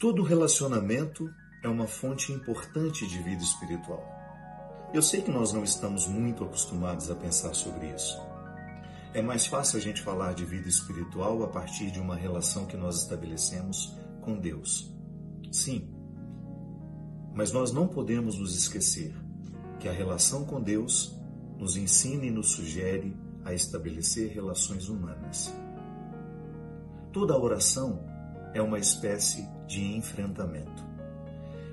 Todo relacionamento é uma fonte importante de vida espiritual. Eu sei que nós não estamos muito acostumados a pensar sobre isso. É mais fácil a gente falar de vida espiritual a partir de uma relação que nós estabelecemos com Deus. Sim, mas nós não podemos nos esquecer que a relação com Deus nos ensina e nos sugere a estabelecer relações humanas. Toda oração é uma espécie de enfrentamento.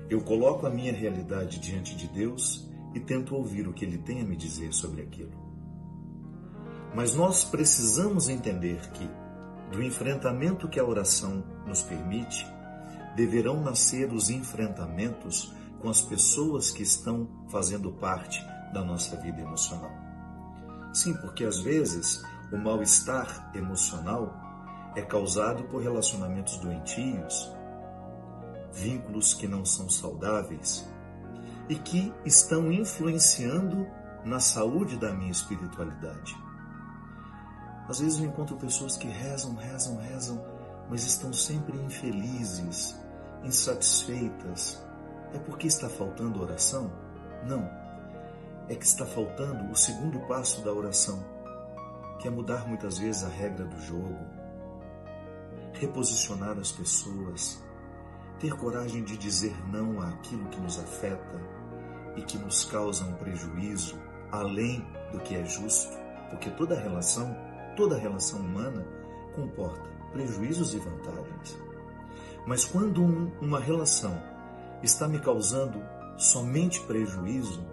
Eu coloco a minha realidade diante de Deus e tento ouvir o que Ele tem a me dizer sobre aquilo. Mas nós precisamos entender que, do enfrentamento que a oração nos permite, deverão nascer os enfrentamentos com as pessoas que estão fazendo parte da nossa vida emocional. Sim, porque às vezes o mal-estar emocional é causado por relacionamentos doentios, vínculos que não são saudáveis e que estão influenciando na saúde da minha espiritualidade. Às vezes eu encontro pessoas que rezam, rezam, rezam, mas estão sempre infelizes, insatisfeitas. É porque está faltando oração? Não. É que está faltando o segundo passo da oração, que é mudar muitas vezes a regra do jogo, reposicionar as pessoas, ter coragem de dizer não àquilo que nos afeta e que nos causa um prejuízo além do que é justo, porque toda relação, toda relação humana comporta prejuízos e vantagens. Mas quando um, uma relação está me causando somente prejuízo,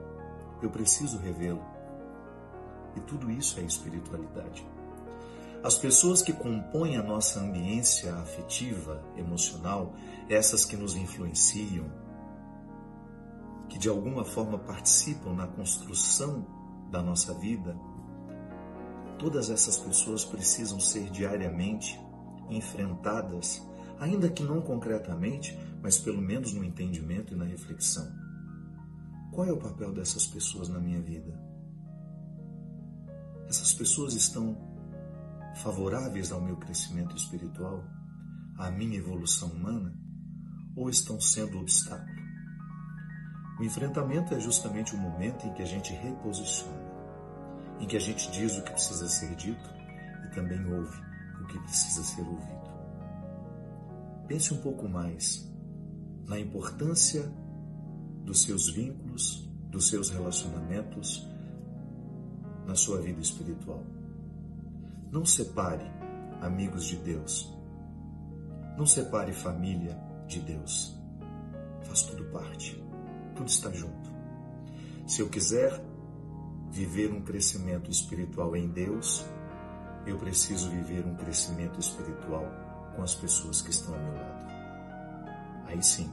eu preciso revê-lo. E tudo isso é espiritualidade. As pessoas que compõem a nossa ambiência afetiva, emocional, essas que nos influenciam, que de alguma forma participam na construção da nossa vida, todas essas pessoas precisam ser diariamente enfrentadas ainda que não concretamente, mas pelo menos no entendimento e na reflexão. Qual é o papel dessas pessoas na minha vida? Essas pessoas estão favoráveis ao meu crescimento espiritual, à minha evolução humana, ou estão sendo obstáculo? O enfrentamento é justamente o momento em que a gente reposiciona, em que a gente diz o que precisa ser dito e também ouve o que precisa ser ouvido. Pense um pouco mais na importância dos seus vínculos, dos seus relacionamentos na sua vida espiritual. Não separe amigos de Deus. Não separe família de Deus. Faz tudo parte. Tudo está junto. Se eu quiser viver um crescimento espiritual em Deus, eu preciso viver um crescimento espiritual com as pessoas que estão ao meu lado. Aí sim,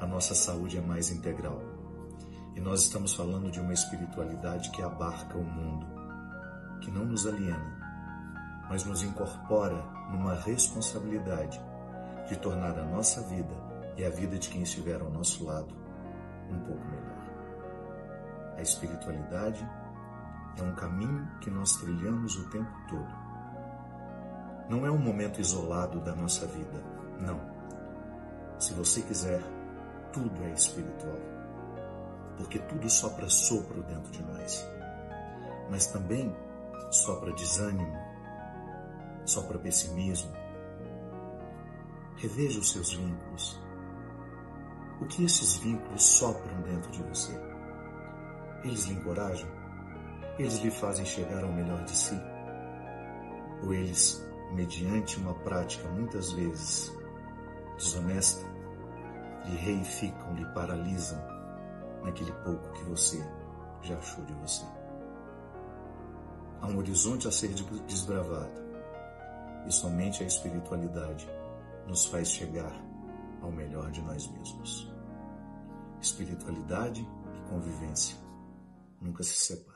a nossa saúde é mais integral. E nós estamos falando de uma espiritualidade que abarca o mundo, que não nos aliena, mas nos incorpora numa responsabilidade de tornar a nossa vida e a vida de quem estiver ao nosso lado um pouco melhor. A espiritualidade é um caminho que nós trilhamos o tempo todo não é um momento isolado da nossa vida. Não. Se você quiser, tudo é espiritual. Porque tudo sopra sopro dentro de nós. Mas também sopra desânimo, sopra pessimismo. Reveja os seus vínculos. O que esses vínculos sopram dentro de você? Eles lhe encorajam? Eles lhe fazem chegar ao melhor de si? Ou eles mediante uma prática muitas vezes desonesta, lhe reificam, lhe paralisam naquele pouco que você já achou de você. Há um horizonte a ser desbravado e somente a espiritualidade nos faz chegar ao melhor de nós mesmos. Espiritualidade e convivência nunca se separam.